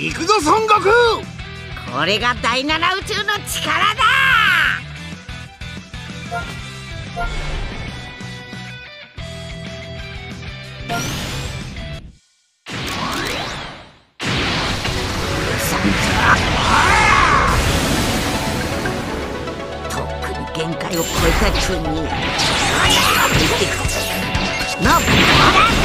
行くぞ孫悟空！これが第七宇宙の力だ！限界を超えた君になっ約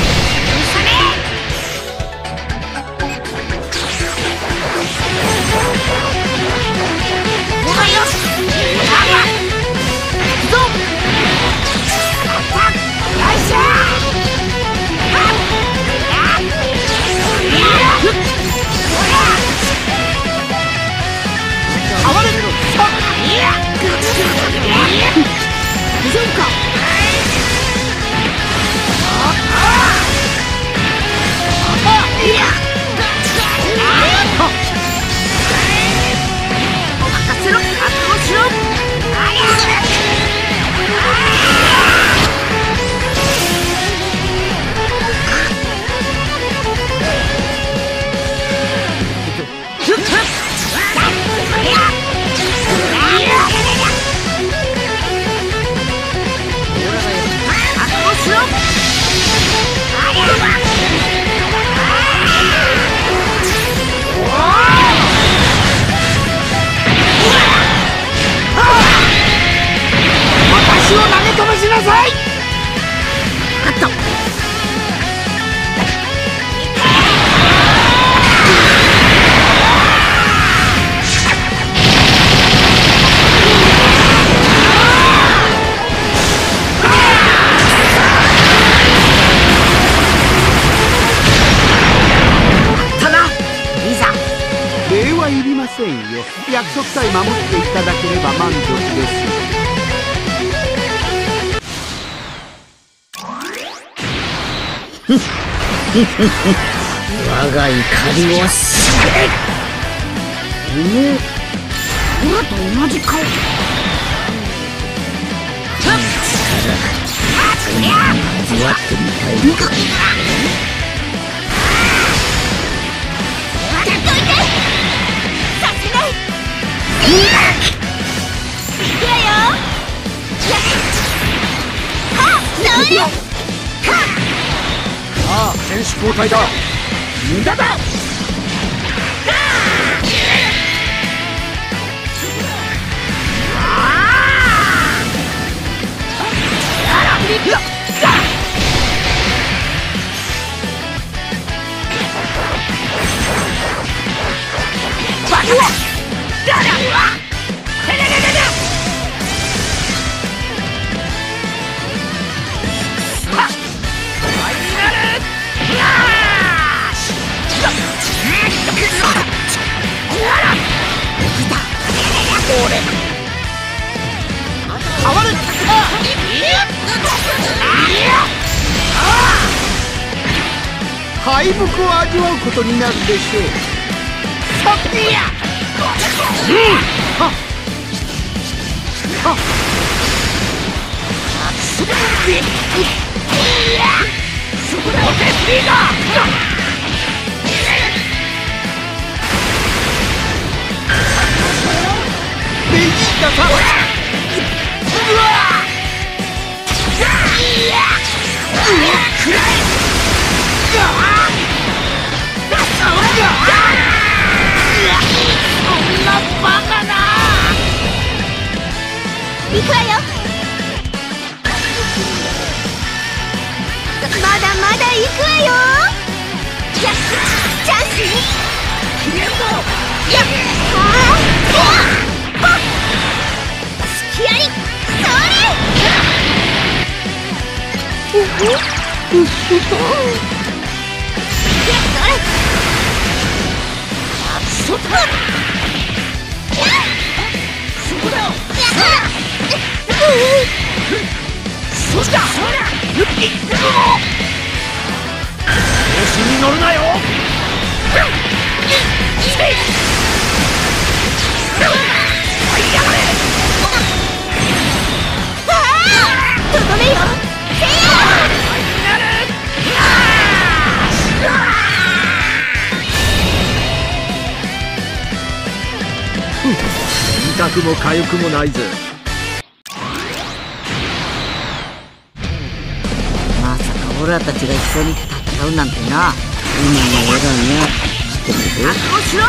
満足です我が怒りを知れおお俺と同じ顔。味わってみたいああ選手交代だ。無駄だ敗北を味わうことになるでしょう。そっや。うんはっはっそこでそこでお手スリーだベジータさんうわうわくらえ行くわよ。まだまだ行くわよ。やチャンスにやあ。あ。隙あ。りそれうっそこだよそした調子に乗るなよとどめよ。くも痒くもないぜ。まさかオラたちが一緒に戦うなんてな。今のオラにゃ知って覚悟しろ。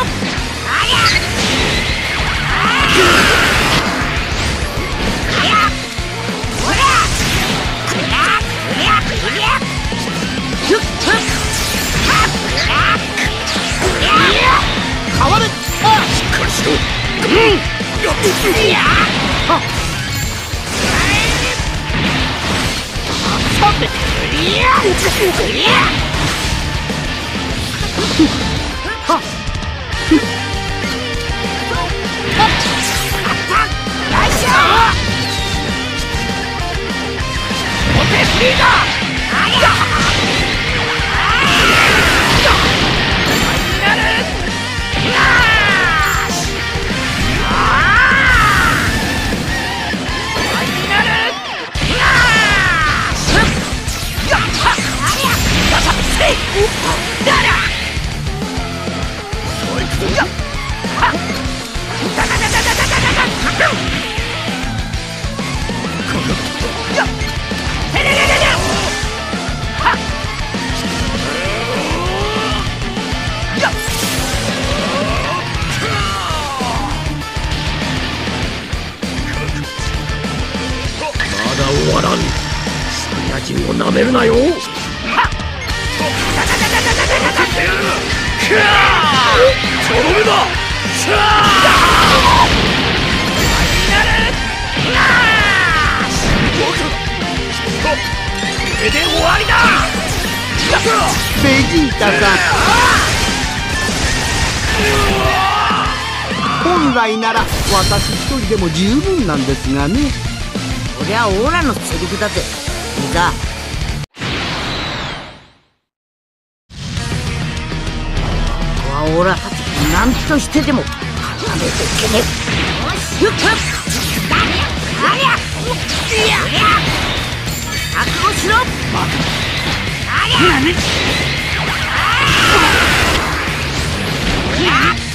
変われしっかりしろうんお手フリーだまわらんスクヤ人をなめるなよ。はっ。とどめだしゃこれで終わりだ。ベジータさん。本来なら私一人でも十分なんですがねそりゃオラのセリフだぜ。いざ。ここはオラたち何としてでも勝たねえといけね。えよしよっありゃいや。覚悟しろ。ありゃ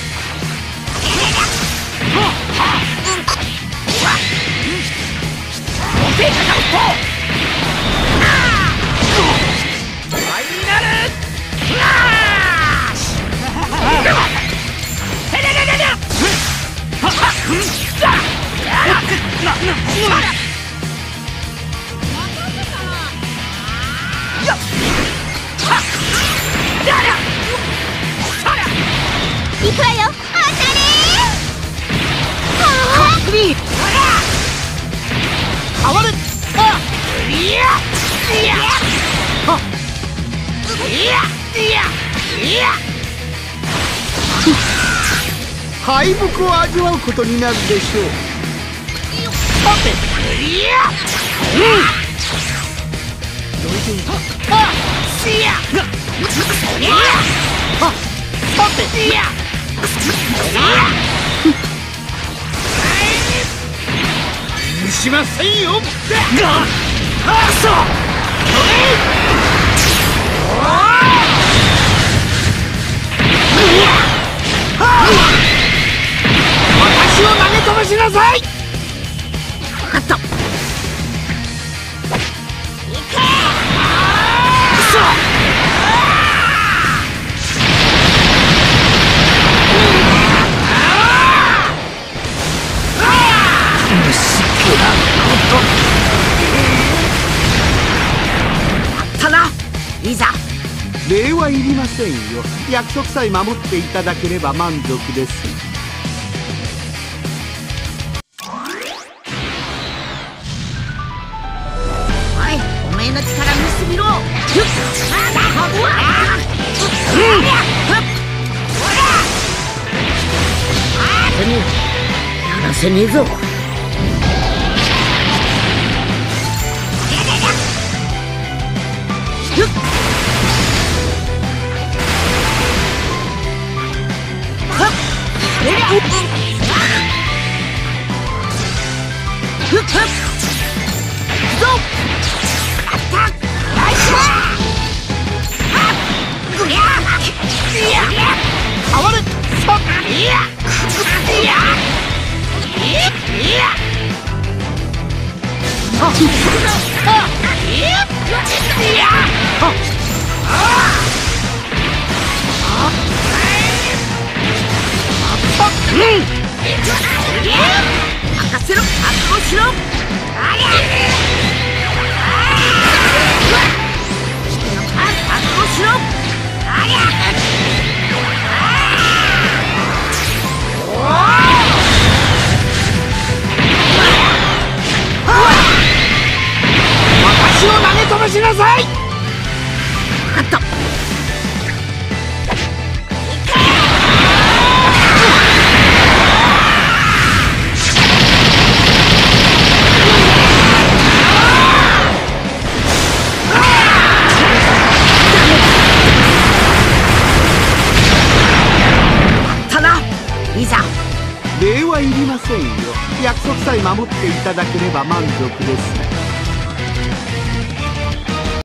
行く敗北を味わうことになるでしょう。さていやうん。どいていたあいやいやはっさていやいや許しません。よしなさい！あったたないざ。礼はいりませんよ。約束さえ守っていただければ満足ですやらせねえぞよっはっえっふっ任せろ覚悟しろ。わたしをなげとばしなさい。っていただければ満足です。